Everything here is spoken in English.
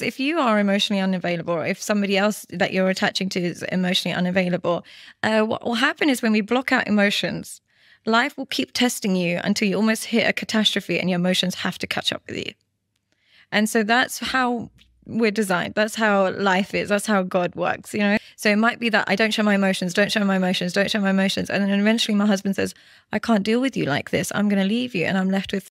If you are emotionally unavailable, or if somebody else that you're attaching to is emotionally unavailable, uh, what will happen is when we block out emotions, life will keep testing you until you almost hit a catastrophe and your emotions have to catch up with you. And so that's how we're designed. That's how life is. That's how God works, you know? So it might be that I don't show my emotions, don't show my emotions, don't show my emotions. And then eventually my husband says, I can't deal with you like this. I'm going to leave you. And I'm left with